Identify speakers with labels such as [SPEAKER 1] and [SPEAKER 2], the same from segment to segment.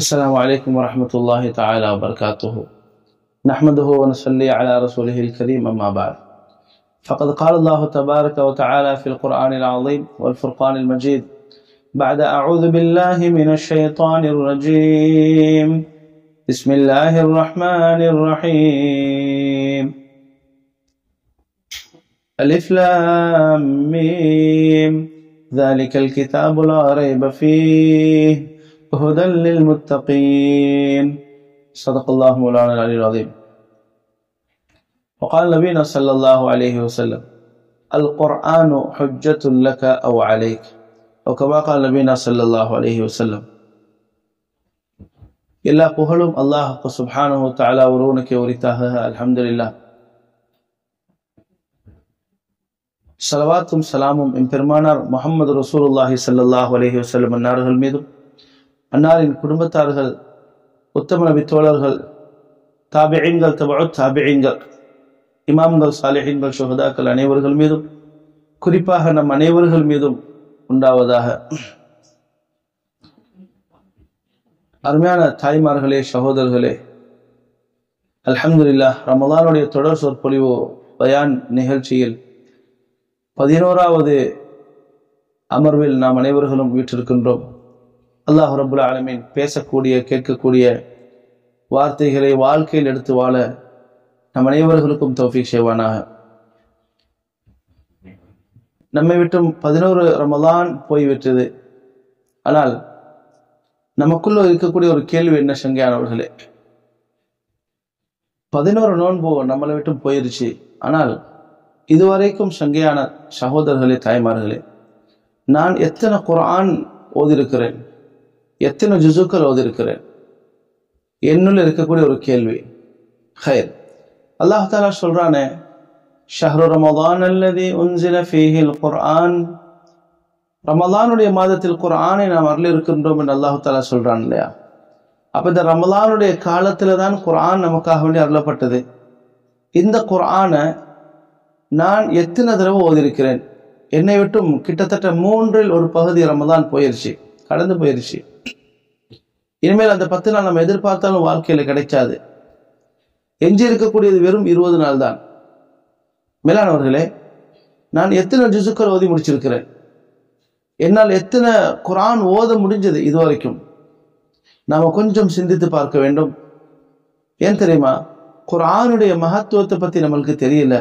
[SPEAKER 1] السلام عليكم ورحمة الله تعالى وبركاته. نحمده ونصلي على رسوله الكريم أما بعد. فقد قال الله تبارك وتعالى في القرآن العظيم والفرقان المجيد بعد أعوذ بالله من الشيطان الرجيم. بسم الله الرحمن الرحيم. ألف لام ميم. ذلك الكتاب لا ريب فيه. هدى للمتقين. صدق الله مولانا العلي العظيم. وقال نبينا صلى الله عليه وسلم القرآن حجة لك أو عليك. وكما قال نبينا صلى الله عليه وسلم إلا قهلهم الله سبحانه وتعالى ورونك ورتاها الحمد لله صلواتهم سلامهم إن محمد رسول الله صلى الله عليه وسلم النار المدر அன்னாரின் குடும்பத்தார்கள் உத்தம நபி தோழர்கள் தாபியீன்கள் தபு தாபியீன்கள் இமாம்கள் சாலிஹின்கள் சுகதாக்கள் அனைவர்கள் மீதும் குறிப்பாக நம் அனைவர்கள் மீதும் உண்டாவதாக. அருமையான தாய்மார்களே சகோதரர்களே அலமதுல்லா ரமதானுடைய தொடர் சொற்பொழிவு பயான் நிகழ்ச்சியில் பதினோராவது அமர்வில் நாம் அனைவர்களும் வீற்றிருக்கின்றோம். அல்லாஹ் ரபுல் ஆலமீன் பேசக்கூடிய கேட்கக்கூடிய வார்த்தைகளை வாழ்க்கையில் எடுத்து வாழ நம் அனைவர்களுக்கும் தௌஃபிக் செய்வானாக. நம்மை விட்டும் பதினோரு ரமதான் போய்விட்டது ஆனால் நமக்குள்ள இருக்கக்கூடிய ஒரு கேள்வி என்ன சங்கையானவர்களே? பதினோரு நோன்பு நம்மளை விட்டும் போயிருச்சு. ஆனால் இதுவரைக்கும் சங்கையான சகோதரர்களே தாய்மார்களே நான் எத்தனை குரான் ஓதிருக்கிறேன் எத்தனை ஜுசுக்கள் ஓதிருக்கிறேன் என்னுள்ள இருக்கக்கூடிய ஒரு கேள்வி. ஹயர் அல்லாஹ் தாலா சொல்றானே ஷஹ்ரு ரமதான் அல்லதி உன்சில ஃபீஹில் குர்ஆன். ரமலானுடைய மாதத்தில் குர்ஆனை நாம் அருள் இருக்கின்றோம் என்று அல்லாஹு தாலா சொல்றான் இல்லையா? அப்ப இந்த ரமலானுடைய காலத்துல தான் குர்ஆன் நமக்காக வேண்டி அருளப்பட்டது. இந்த குர்ஆனை நான் எத்தனை தடவை ஓதிருக்கிறேன் என்னை விட்டும் கிட்டத்தட்ட மூன்றில் ஒரு பகுதி ரமதான் போயிருச்சு கடந்து போயிருச்சு. இனிமேல் அந்த பத்து நாள் நம்ம எதிர்பார்த்தாலும் வாழ்க்கையில் கிடைக்காது. எஞ்சி இருக்கக்கூடியது வெறும் இருபது நாள் தான் மேலானவர்களே நான் எத்தனை ஜிசுக்கள் ஓதி முடிச்சிருக்கிறேன்? என்னால் எத்தனை குரான் ஓத முடிஞ்சது இதுவரைக்கும்? நாம் கொஞ்சம் சிந்தித்து பார்க்க வேண்டும். ஏன் தெரியுமா? குரானுடைய மகத்துவத்தை பற்றி நம்மளுக்கு தெரியல.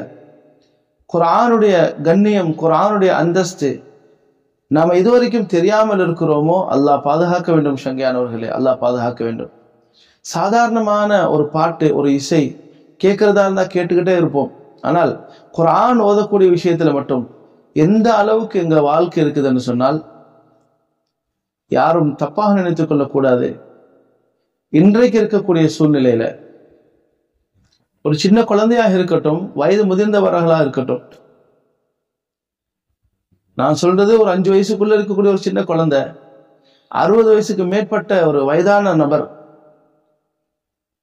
[SPEAKER 1] குரானுடைய கண்ணியம் குரானுடைய அந்தஸ்து நாம் இதுவரைக்கும் தெரியாமல் இருக்கிறோமோ அல்லாஹ் பாதுகாக்க வேண்டும் சங்கையானவர்களே அல்லாஹ் பாதுகாக்க வேண்டும். சாதாரணமான ஒரு பாட்டு ஒரு இசை கேட்கறதா இருந்தால் கேட்டுக்கிட்டே இருப்போம். ஆனால் குரான் ஓதக்கூடிய விஷயத்துல மட்டும் எந்த அளவுக்கு எங்க வாழ்க்கை இருக்குதுன்னு சொன்னால் யாரும் தப்பாக நினைத்துக் கொள்ளக்கூடாது. இன்றைக்கு இருக்கக்கூடிய சூழ்நிலையில ஒரு சின்ன குழந்தையாக இருக்கட்டும் வயது முதிர்ந்தவர்களாக இருக்கட்டும் நான் சொல்றது ஒரு அஞ்சு வயசுக்குள்ள இருக்கக்கூடிய ஒரு சின்ன குழந்தை. அறுபது வயசுக்கு மேற்பட்ட ஒரு வயதான நபர்.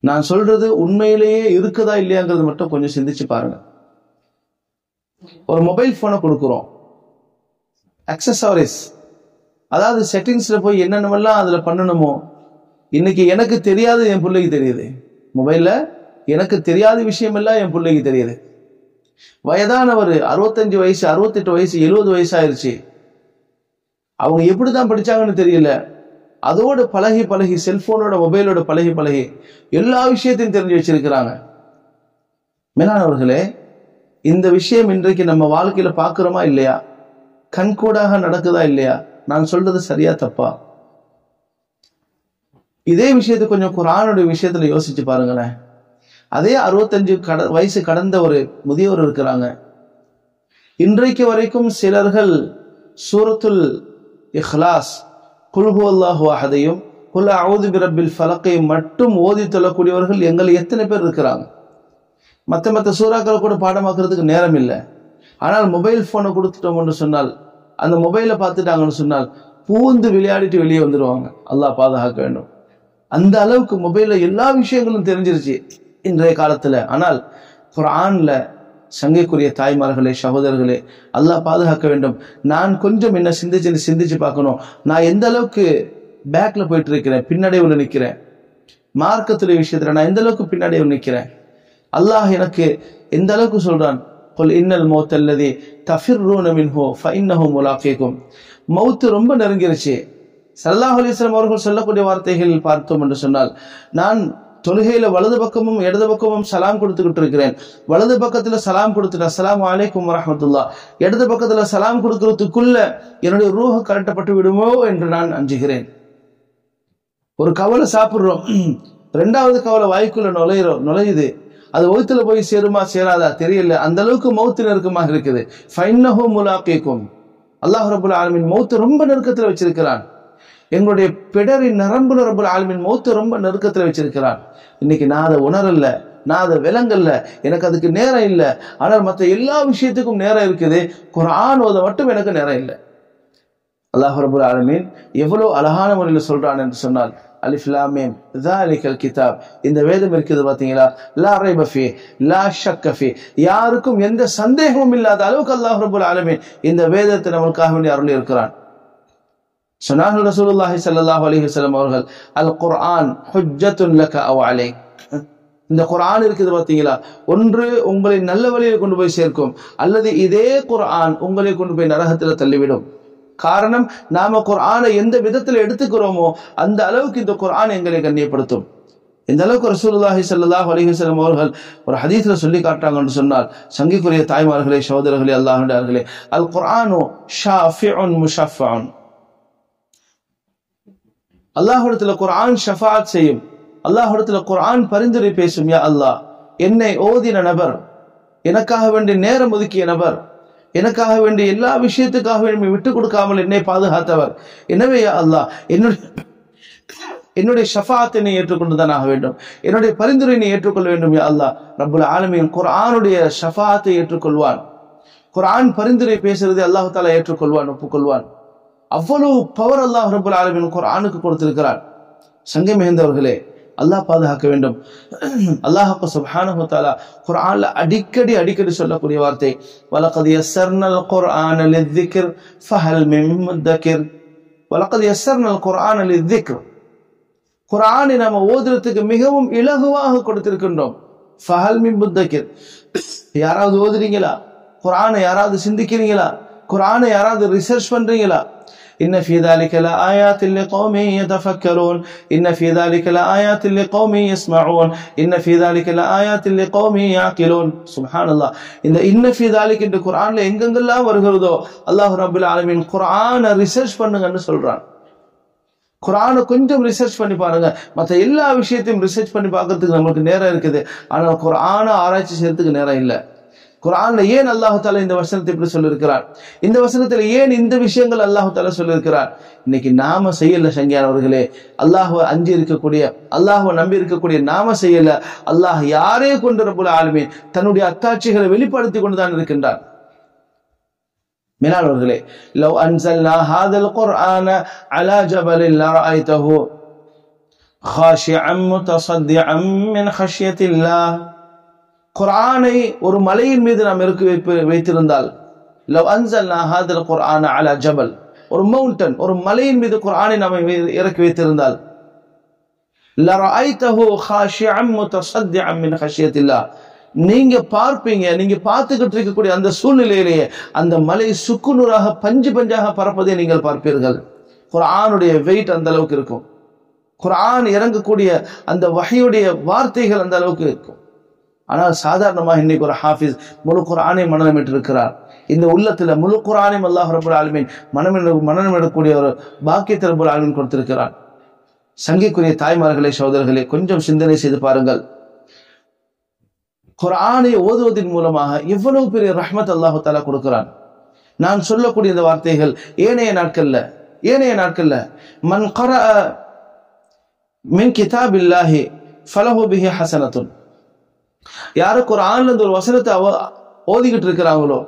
[SPEAKER 1] நான் சொல்றது உண்மையிலேயே இருக்குதா இல்லையாங்கிறது மட்டும் கொஞ்சம் சிந்திச்சு பாருங்க. ஒரு மொபைல் போனை கொடுக்குறோம். அக்சசரிஸ் அதாவது செட்டிங்ஸ்ல போய் என்னென்னவெல்லாம் அதுல பண்ணணுமோ இன்னைக்கு எனக்கு தெரியாது என் பிள்ளைக்கு தெரியுது. மொபைல்ல எனக்கு தெரியாத விஷயம் எல்லாம் என் பிள்ளைக்கு தெரியுது. வயதானவர் அறுபத்தஞ்சு வயசு அறுபத்தெட்டு வயசு எழுபது வயசு ஆயிடுச்சு அவங்க எப்படிதான் படிச்சாங்கன்னு தெரியல. அதோடு பழகி பழகி செல்போனோட மொபைலோட பழகி பழகி எல்லா விஷயத்தையும் தெரிஞ்சு வச்சிருக்கிறாங்க. மேலானவர்களே இந்த விஷயம் இன்றைக்கு நம்ம வாழ்க்கையில பாக்குறோமா இல்லையா? கண்கூடாக நடக்குதா இல்லையா? நான் சொல்றது சரியா தப்பா? இதே விஷயத்தை கொஞ்சம் குரானுடைய விஷயத்துல யோசிச்சு பாருங்களேன். அதே அறுபத்தஞ்சு கட வயசு கடந்த ஒரு முதியோர் இருக்கிறாங்க. இன்றைக்கு வரைக்கும் சிலர்கள் சூரத்துல் இஹ்லாஸ் குல்ஹு அல்லாஹு அஹதையும் குல் அவுது பிரபில் ஃபலக்கையும் மட்டும் ஓதி தொல்லக்கூடியவர்கள் எங்களை எத்தனை பேர் இருக்கிறாங்க. மற்ற மற்ற சூறாக்களை கூட பாடமாக்குறதுக்கு நேரம் இல்லை. ஆனால் மொபைல் ஃபோனை கொடுத்துட்டோம்னு சொன்னால் அந்த மொபைலை பார்த்துட்டாங்கன்னு சொன்னால் பூந்து விளையாடிட்டு வெளியே வந்துடுவாங்க அல்லாஹ் பாதுகாக்க வேண்டும். அந்த அளவுக்கு மொபைலில் எல்லா விஷயங்களும் தெரிஞ்சிருச்சு. இன்றைய காலத்தில். ஆனால் குரானில் சங்கைக்குரிய தாய்மார்களே சகோதரர்களே அல்லாஹ் பாதுகாக்க வேண்டும். நான் கொஞ்சம் என்ன சிந்திச்சு சிந்திச்சு பார்க்கணும். நான் எந்த அளவுக்கு பேக்ல போயிட்டு இருக்கிறேன் பின்னடைவில் நிற்கிறேன் மார்க்கத்துடைய விஷயத்துல நான் எந்த அளவுக்கு பின்னடைவில் நிற்கிறேன் அல்லாஹ் எனக்கு எந்த அளவுக்கு சொல்றான்? கொல் இன்னல் மௌத் அல்லது தஃபிர்ரூன ஹோ ஃபைன்னஹோ முலாக்கேக்கும் மௌத்து ரொம்ப நெருங்கிருச்சு. சல்லாஹ் அலிஸ்லாம் அவர்கள் சொல்லக்கூடிய வார்த்தைகள் பார்த்தோம் என்று சொன்னால் நான் தொழுகையில வலது பக்கமும் இடது பக்கமும் சலாம் கொடுத்துக்கிட்டு இருக்கிறேன். வலது பக்கத்துல சலாம் கொடுத்துட்டேன் சலாம் வலைக்கும் வரமத்துல்லா இடது பக்கத்துல சலாம் கொடுக்கறதுக்குள்ள என்னுடைய ரூஹ கரட்டப்பட்டு விடுமோ என்று நான் அஞ்சுகிறேன். ஒரு கவலை சாப்பிடுறோம். ரெண்டாவது கவலை வாய்க்குள்ள நுழையிறோம் நுழையுது. அது ஒய்த்துல போய் சேருமா சேராதா? தெரியல. அந்த அளவுக்கு மௌத்து நெருக்கமாக இருக்குது. ஃபைன்னஹு முலாக்கேக்கும். அல்லாஹ் ரபுல் ஆலமின் மௌத்து ரொம்ப நெருக்கத்துல வச்சிருக்கிறான். எங்களுடைய பிடரின் நரம்பு நரம்பு ஆளுமின் மௌத்து ரொம்ப நெருக்கத்தில் வச்சிருக்கிறான் இன்னைக்கு நான் அதை உணரல நான் அதை விலங்கல்ல எனக்கு அதுக்கு நேரம் இல்லை. ஆனால் மற்ற எல்லா விஷயத்துக்கும் நேரம் இருக்குது. குரான் ஓத மட்டும் எனக்கு நேரம் இல்லை. அல்லாஹ் ரபுல் ஆலமீன் எவ்வளோ அழகான முறையில் சொல்றான் என்று சொன்னால் அலிஃப்லாமேம் தாலிகல் கிதாப். இந்த வேதம் இருக்குது பார்த்தீங்களா? லா ரைபஃபி லா ஷக்கஃபி யாருக்கும் எந்த சந்தேகமும் இல்லாத அளவுக்கு அல்லாஹ் ரபுல் ஆலமீன் இந்த வேதத்தை நம்மளுக்காக வேண்டி அருள் இருக்கிறான் சொன்னார்கள் ரசூலுல்லாஹி சல்லாஹ் அலிஹசலம் அவர்கள் அல் குர்ஆன் ஹுஜ்ஜத்துன் லக இந்த குரான் இருக்குது பார்த்தீங்களா? ஒன்று உங்களை நல்ல வழியில் கொண்டு போய் சேர்க்கும் அல்லது இதே குர்ஆன் உங்களை கொண்டு போய் நரகத்தில் தள்ளிவிடும். காரணம் நாம குர்ஆனை எந்த விதத்தில் எடுத்துக்கிறோமோ அந்த அளவுக்கு இந்த குர்ஆன் எங்களை கண்ணியப்படுத்தும். இந்த அளவுக்கு ரசூலுல்லாஹி சல்லாஹ் அலிஹசலம் அவர்கள் ஒரு ஹதீஸ்ல சொல்லி காட்டுறாங்கன்னு சொன்னால் சங்கிக்குரிய தாய்மார்களே சகோதரர்களே அல்லாஹ்விடார்களே அல் குரானோ ஷா முஷாஃபான் அல்லாஹ்விடத்துல குரான் ஷஃபாத் செய்யும். அல்லாஹ்விடத்துல குரான் பரிந்துரை பேசும் யா அல்லாஹ். என்னை ஓதின நபர் எனக்காக வேண்டிய நேரம் ஒதுக்கிய நபர் எனக்காக வேண்டிய எல்லா விஷயத்துக்காக வேண்டி விட்டு கொடுக்காமல் என்னை பாதுகாத்தவர். எனவே யா அல்லாஹ் என்னுடைய என்னுடைய ஷஃபாத்தை நீ ஏற்றுக்கொண்டுதான் ஆக வேண்டும். என்னுடைய பரிந்துரை நீ ஏற்றுக்கொள்ள வேண்டும் யா அல்லாஹ். ரப்புல் ஆலமியின் குரானுடைய ஷஃபாத்தை ஏற்றுக்கொள்வான். குர்ஆன் பரிந்துரை பேசுறதை அல்லாஹு தாலா ஏற்றுக்கொள்வான் ஒப்புக்கொள்வான். அவ்வளவு பவர் அல்லாஹ் ரபுல் ஆலமின் குரானுக்கு கொடுத்திருக்கிறார். சங்கை மிகுந்தவர்களே அல்லாஹ் பாதுகாக்க வேண்டும். அல்லாஹ் சுப்ஹானஹு தஆலா குரான்ல அடிக்கடி அடிக்கடி சொல்லக்கூடிய வார்த்தை வலகத் குர்ஆன் அலி திக்ர் ஃபஹல் மின் வலக்கது வலகத் குர்ஆன் அலி திக்ர் குர்ஆனை நாம ஓதுறதுக்கு மிகவும் இலகுவாக கொடுத்திருக்கின்றோம். ஃபஹல் மிம் முத்தக்கிர். யாராவது ஓதுறீங்களா? குரானை யாராவது சிந்திக்கிறீங்களா? குரானை யாராவது ரிசர்ச் பண்றீங்களா? إن في ذلك لآيات لقوم يتفكرون إن في ذلك لآيات لقوم يسمعون إن في ذلك لآيات لقوم يعقلون سبحان الله இந்த இன்ன في ذلك இந்த குர்ஆன்ல எங்கெங்கெல்லாம் வருகிறதோ அல்லாஹ் ரப்பல் ஆலமீன் குர்ஆனை ரிசர்ச் பண்ணுங்கன்னு சொல்றான் குரானை கொஞ்சம் ரிசர்ச் பண்ணி பாருங்க மற்ற எல்லா விஷயத்தையும் ரிசர்ச் பண்ணி பார்க்கறதுக்கு நம்மளுக்கு நேரம் இருக்குது ஆனால் குரானை ஆராய்ச்சி செய்யறதுக்கு நேரம் இல்லை குரான்ல ஏன் அல்லாஹு தாலா இந்த வசனத்தை இப்படி சொல்லியிருக்கிறார் இந்த வசனத்துல ஏன் இந்த விஷயங்கள் அல்லாஹு தாலா சொல்லியிருக்கிறார் இன்னைக்கு நாம செய்யல சங்கியானவர்களே அல்லாஹுவ அஞ்சு இருக்கக்கூடிய அல்லாஹுவ நம்பி இருக்கக்கூடிய நாம செய்யல அல்லாஹ் யாரே கொண்டு ரபுல் ஆளுமே தன்னுடைய அத்தாட்சிகளை வெளிப்படுத்தி கொண்டுதான் இருக்கின்றார் மேலாளர்களே லவ் அன்சல்னா ஹாதல் குர்ஆன அலா ஜபலில் லரஐதஹு خاشعا متصدعا من خشية الله குரானை ஒரு மலையின் மீது நாம் இறக்கி வைப்பு வைத்திருந்தால் லவ் அன்சல் ஹாதர் குர்ஆன அலா ஜபல். ஒரு மவுண்டன் ஒரு மலையின் மீது குரானை நாம் இறக்கி வைத்திருந்தால் நீங்க பார்ப்பீங்க நீங்க பார்த்துக்கிட்டு இருக்கக்கூடிய அந்த சூழ்நிலையிலேயே அந்த மலை சுக்குநூறாக பஞ்சு பஞ்சாக பறப்பதை நீங்கள் பார்ப்பீர்கள். குரானுடைய வெயிட் அந்த அளவுக்கு இருக்கும். குரான் இறங்கக்கூடிய அந்த வகையுடைய வார்த்தைகள் அந்த அளவுக்கு இருக்கும். ஆனால் சாதாரணமாக இன்னைக்கு ஒரு ஹாஃபிஸ் முழு குரானை மனநமிட்டு இருக்கிறார் இந்த உள்ளத்துல முழு குரானையும் அல்லாஹ் ரபுல் ஆலமின் மனமிட மனநமிடக்கூடிய ஒரு பாக்கியத்தை ரபுல் ஆலமின் கொடுத்திருக்கிறார். சங்கிக்குரிய தாய்மார்களே சோதரர்களே கொஞ்சம் சிந்தனை செய்து பாருங்கள். குரானை ஓதுவதன் மூலமாக எவ்வளவு பெரிய ரஹ்மத் அல்லாஹு தாலா கொடுக்கிறான். நான் சொல்லக்கூடிய இந்த வார்த்தைகள் ஏனைய நாட்கள்ல ஏனைய நாட்கள்ல மன் கர மின் கிதாப் இல்லாஹி ஃபலஹு பிஹி ஹசனத்துன் யாருக்கு ஒரு ஆண்ல இருந்து ஒரு வசனத்தை அவ ஓதிக்கிட்டு இருக்கிறாங்களோ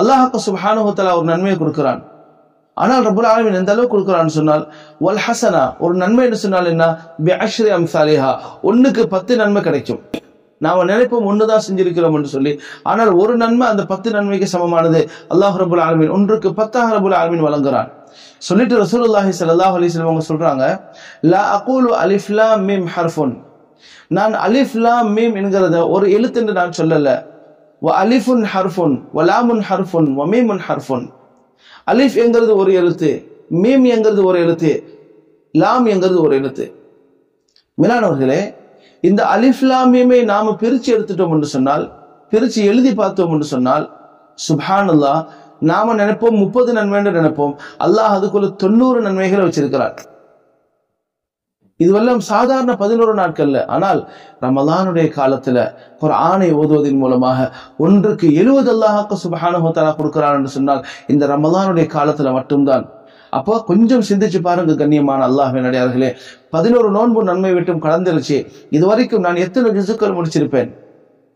[SPEAKER 1] அல்லாஹாக்கு சுபானுகத்தில் ஒரு நன்மையை கொடுக்கிறான். ஆனால் ரபுல் ஆலமின் எந்த அளவுக்கு கொடுக்குறான்னு சொன்னால் வல் ஹசனா ஒரு நன்மை என்று சொன்னால் என்ன? பி அஷ்ரி அம்சாலிஹா பத்து நன்மை கிடைக்கும். நாம நினைப்போம் ஒண்ணுதான் செஞ்சிருக்கிறோம் என்று சொல்லி ஆனால் ஒரு நன்மை அந்த பத்து நன்மைக்கு சமமானது. அல்லாஹ் ரபுல் ஆலமின் ஒன்றுக்கு பத்தாக ரபுல் ஆலமின் வழங்குறான். சொல்லிட்டு ரசூலுல்லாஹி ஸல்லல்லாஹு அல்லாஹ் அலிஸ்லாம் அவங்க சொல்றாங்க லா அகூலு அலிஃப்லா மிம் ஹர்ஃபுன் நான் அலிஃப் லாம் மீம் என்கிறத ஒரு எழுத்து என்று நான் சொல்லல. வ அலிஃபுன் ஹர்ஃபுன் வ லாமுன் ஹர்ஃபுன் வ மீமுன் ஹர்ஃபுன். அலிஃப் என்கிறது ஒரு எழுத்து மீம் என்கிறது ஒரு எழுத்து லாம் என்கிறது ஒரு எழுத்து. மிலானவர்களே இந்த அலிஃப் லாம் மீமை நாம பிரிச்சு எடுத்துட்டோம் என்று சொன்னால் பிரிச்சு எழுதி பார்த்தோம் என்று சொன்னால் சுபானுல்லா நாம நினைப்போம் முப்பது நன்மைன்னு நினைப்போம். அல்லாஹ் அதுக்குள்ள தொண்ணூறு நன்மைகளை வச்சிருக்கிறார். இதுவெல்லாம் சாதாரண பதினோரு நாட்கள்ல. ஆனால் ரமலானுடைய காலத்துல ஆணை ஓதுவதன் மூலமாக ஒன்றுக்கு எழுபது அல்லாஹாக்கு சுபஹானஹு கொடுக்கிறான் என்று சொன்னால் இந்த ரமலானுடைய காலத்துல மட்டும்தான். அப்போ கொஞ்சம் சிந்திச்சு பாருங்க கண்ணியமான அல்லாஹ்வின் அடியார்களே பதினோரு நோன்பு நன்மை விட்டும் கடந்துருச்சு இதுவரைக்கும் நான் எத்தனை ஜிசுக்கள் முடிச்சிருப்பேன்?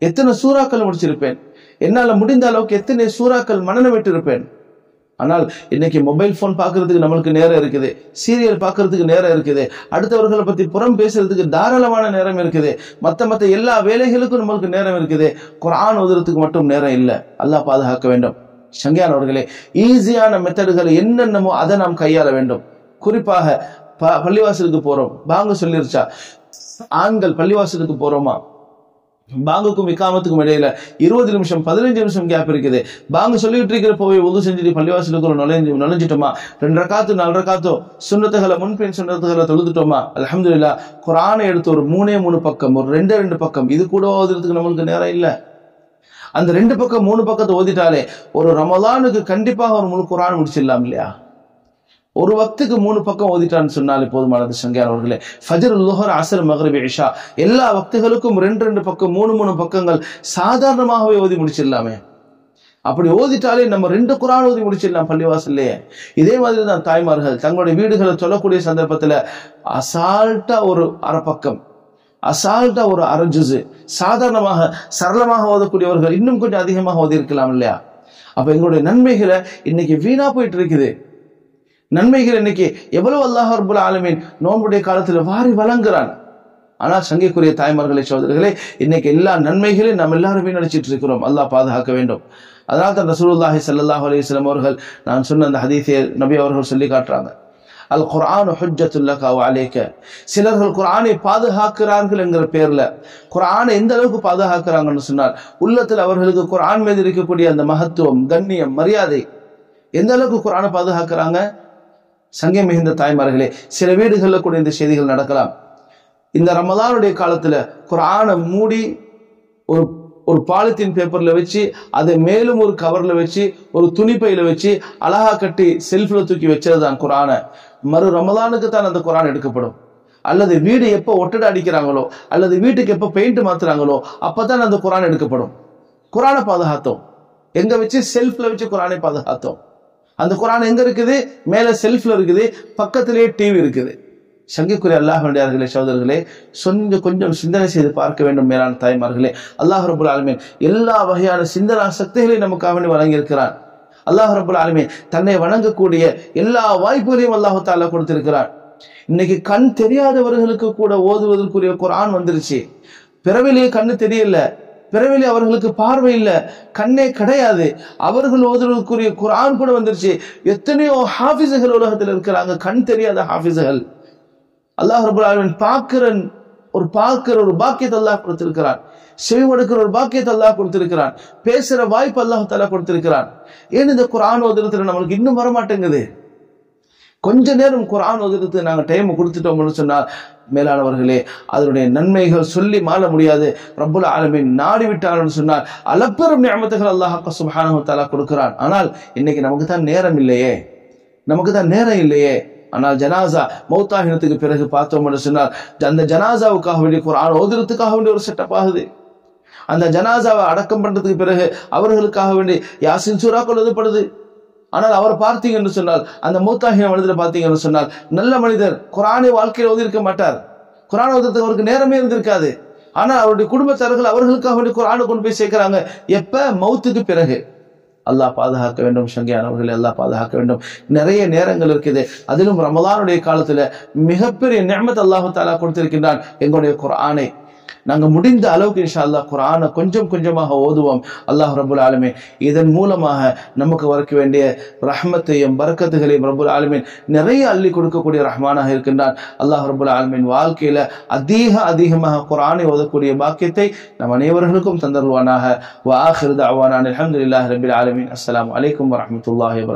[SPEAKER 1] எத்தனை சூறாக்கள் முடிச்சிருப்பேன்? என்னால் முடிந்த அளவுக்கு எத்தனை சூறாக்கள் மனநம் விட்டிருப்பேன் ஆனால் இன்னைக்கு மொபைல் போன் பார்க்கறதுக்கு நம்மளுக்கு நேரம் இருக்குது. சீரியல் பார்க்கறதுக்கு நேரம் இருக்குது. அடுத்தவர்களை பத்தி புறம் பேசுறதுக்கு தாராளமான நேரம் இருக்குது. மத்த மத்த எல்லா வேலைகளுக்கும் நம்மளுக்கு நேரம் இருக்குது. குரான் உதறதுக்கு மட்டும் நேரம் இல்லை. அல்லாஹ் பாதுகாக்க வேண்டும். சங்கையானவர்களே ஈஸியான மெத்தடுகள் என்னென்னமோ அதை நாம் கையாள வேண்டும். குறிப்பாக ப- பள்ளிவாசலுக்கு போறோம். பாங்க சொல்லிருச்சா? ஆண்கள் பள்ளிவாசலுக்கு போறோமா? பாங்குக்கும் இக்காமத்துக்கும் இடையில இருபது நிமிஷம் பதினஞ்சு நிமிஷம் கேப் இருக்குது. பாங்கு சொல்லிட்டு இருக்கிற போய் உது செஞ்சுட்டு பள்ளிவாசலுக்குள்ள நுழைஞ்சு நுழைஞ்சிட்டோமா? ரெண்டு காத்து நாலரை காத்தோ சுண்ணத்துகளை முன்பின் சுண்ணத்துகளை தொழுதுட்டோமா? அலக்துல்ல குரானை எடுத்து ஒரு மூணே மூணு பக்கம் ஒரு ரெண்டே ரெண்டு பக்கம் இது கூட ஓதுறதுக்கு நம்மளுக்கு நேரம் இல்லை. அந்த ரெண்டு பக்கம் மூணு பக்கத்தை ஓதிட்டாலே ஒரு ரமலானுக்கு கண்டிப்பாக ஒரு முழு குரான் முடிச்சிடலாம் இல்லையா? ஒரு வக்துக்கு மூணு பக்கம் ஓதிட்டான்னு சொன்னாலே போதுமானது சங்கையார் அவர்களே. ஃபஜர் லுஹர் அசர் மகரிபி இஷா. எல்லா வக்துகளுக்கும் ரெண்டு ரெண்டு பக்கம் மூணு மூணு பக்கங்கள் சாதாரணமாகவே ஓதி முடிச்சிடலாமே. அப்படி ஓதிட்டாலே நம்ம ரெண்டு குரான் ஓதி முடிச்சிடலாம் பள்ளிவாசல்லையே இதே மாதிரி தான் தாய்மார்கள் தங்களுடைய வீடுகளை சொல்லக்கூடிய சந்தர்ப்பத்தில் அசால்ட்டா ஒரு அரை பக்கம் அசால்ட்டா ஒரு அரஞ்சுசு சாதாரணமாக சரளமாக ஓதக்கூடியவர்கள் இன்னும் கொஞ்சம் அதிகமாக ஓதி இருக்கலாம் இல்லையா? அப்ப எங்களுடைய நன்மைகளை இன்னைக்கு வீணா போயிட்டு இருக்குது. நன்மைகள் இன்னைக்கு எவ்வளவு அல்லாஹ் அர்புல் ஆலமீன் நோன்புடைய காலத்தில் வாரி வழங்குறான். ஆனால் சங்கைக்குரிய தாய்மார்களே சோதரர்களே இன்னைக்கு எல்லா நன்மைகளையும் நம்ம எல்லாருமே நினைச்சிட்டு இருக்கிறோம். அல்லாஹ் பாதுகாக்க வேண்டும். அதனால் தான் ரசூலுல்லாஹி சல்லாஹ் அலிஸ்லாம் அவர்கள் நான் சொன்ன அந்த ஹதீஸை நபி அவர்கள் சொல்லி காட்டுறாங்க. அல் குரான் ஹுஜ்ஜத்துல்லக அலேக்க சிலர்கள் குரானை பாதுகாக்கிறார்கள் என்கிற பேர்ல குரானை எந்த அளவுக்கு பாதுகாக்கிறாங்கன்னு சொன்னால் உள்ளத்தில் அவர்களுக்கு குரான் மீது இருக்கக்கூடிய அந்த மகத்துவம் கண்ணியம் மரியாதை எந்த அளவுக்கு குரானை பாதுகாக்கிறாங்க? சங்கை மிகுந்த தாய்மார்களே சில வீடுகளில் கூட இந்த செய்திகள் நடக்கலாம். இந்த ரமதானுடைய காலத்துல குரானை மூடி ஒரு ஒரு பாலித்தீன் பேப்பரில் வச்சு அதை மேலும் ஒரு கவர்ல வச்சு ஒரு துணிப்பையில் வச்சு அழகா கட்டி செல்ஃப்ல தூக்கி வச்சது தான் குரானை. மறு ரமதானுக்கு தான் அந்த குரான் எடுக்கப்படும். அல்லது வீடு எப்போ ஒட்டடை அடிக்கிறாங்களோ அல்லது வீட்டுக்கு எப்போ பெயிண்ட் மாத்துறாங்களோ அப்பதான் அந்த குரான் எடுக்கப்படும். குரானை பாதுகாத்தோம். எங்க வச்சு செல்ஃப்ல வச்சு குரானை பாதுகாத்தோம். அந்த குரான் எங்க இருக்குது? மேல செல்ஃப்ல இருக்குது. பக்கத்திலேயே டிவி இருக்குது. சங்கிக்குரிய அல்லாஹ் வேண்டியார்களே சகோதரர்களே கொஞ்சம் கொஞ்சம் சிந்தனை செய்து பார்க்க வேண்டும் மேலான தாய்மார்களே. அல்லாஹ் ரபுல் ஆலமீன் எல்லா வகையான சிந்தனா சக்திகளையும் நமக்காக வேண்டி வழங்கியிருக்கிறான். அல்லாஹ் ரபுல் ஆலமீன் தன்னை வணங்கக்கூடிய எல்லா வாய்ப்புகளையும் அல்லாஹு தாலா கொடுத்திருக்கிறான். இன்னைக்கு கண் தெரியாதவர்களுக்கு கூட ஓதுவதற்குரிய குரான் வந்துருச்சு. பிறவிலேயே கண்ணு தெரியல. பிறவிலே அவர்களுக்கு பார்வை இல்லை கண்ணே கிடையாது. அவர்கள் ஓதுவதற்குரிய குரான் கூட வந்துருச்சு. எத்தனையோ ஹாஃபிஸுகள் உலகத்தில் இருக்கிறாங்க கண் தெரியாத ஹாஃபிஸுகள் அல்லாஹ் ரபுல்லாவின் பார்க்கிறன் ஒரு பார்க்கிற ஒரு பாக்கியத்தை அல்லாஹ் கொடுத்திருக்கிறான். செவிமடுக்கிற ஒரு பாக்கியத்தை அல்லாஹ் கொடுத்திருக்கிறான். பேசுற வாய்ப்பு அல்லாஹ் தலா கொடுத்திருக்கிறான். ஏன் இந்த குரான் ஓதுறதுல நம்மளுக்கு இன்னும் வர மாட்டேங்குது கொஞ்ச நேரம் குரான் ஒதுக்கிறது நாங்க டைம் கொடுத்துட்டோம்னு சொன்னால் மேலானவர்களே அதனுடைய நன்மைகள் சொல்லி மாற முடியாது. ரப்புல் ஆலமீன் நாடி விட்டார்கள் சொன்னால் அலப்பெரும் நியமத்துகள் அல்லாஹ் சுப்ஹானஹு தஆலா கொடுக்கிறான். ஆனால் இன்னைக்கு நமக்கு தான் நேரம் இல்லையே. நமக்கு தான் நேரம் இல்லையே. ஆனால் ஜனாசா மௌத்தாகினத்துக்கு பிறகு பார்த்தோம்னு சொன்னால் அந்த ஜனாசாவுக்காக வேண்டிய குரான் ஓதுறதுக்காக வேண்டிய ஒரு செட்டப் ஆகுது. அந்த ஜனாசாவை அடக்கம் பண்றதுக்கு பிறகு அவர்களுக்காக வேண்டி யாசின் சூறாக்கள் எழுதப்படுது ஆனால் அவர் பார்த்தீங்கன்னு சொன்னால் அந்த மூத்தாகின மனிதரை பார்த்தீங்கன்னு சொன்னால் நல்ல மனிதர் குரானை வாழ்க்கையில் ஓதிருக்க மாட்டார். குரான் ஓதுறதுக்கு அவருக்கு நேரமே இருந்திருக்காது. ஆனால் அவருடைய குடும்பத்தார்கள் அவர்களுக்காக வேண்டிய குரானை கொண்டு போய் சேர்க்கிறாங்க. எப்ப? மௌத்துக்கு பிறகு. அல்லாஹ் பாதுகாக்க வேண்டும் சங்கியானவர்களை அல்லாஹ் பாதுகாக்க வேண்டும். நிறைய நேரங்கள் இருக்குது. அதிலும் ரமலானுடைய காலத்துல மிகப்பெரிய நியமத் அல்லாஹு தாலா கொடுத்திருக்கின்றான். எங்களுடைய குரானை. நாங்க முடிந்த அளவுக்கு இன்ஷா அல்லா குரானை கொஞ்சம் கொஞ்சமாக ஓதுவோம். அல்லாஹ் ரபுல் ஆலமே இதன் மூலமாக நமக்கு வரக்க வேண்டிய ரஹ்மத்தையும் பரக்கத்துகளையும் ரபுல் ஆலமீன் நிறைய அள்ளி கொடுக்கக்கூடிய ரஹ்மானாக இருக்கின்றான். அல்லாஹ் ரபுல் ஆலமீன் வாழ்க்கையில அதிக அதிகமாக குரானை ஓதக்கூடிய பாக்கியத்தை நம் அனைவர்களுக்கும் தந்தருவானாக வ ஆஹிரு அலமதுல்லாஹ் அல்ஹம்துலில்லாஹி ரபில் ஆலமீன். அஸ்ஸலாமு அலைக்கும் வரஹ்மத்துல்லாஹி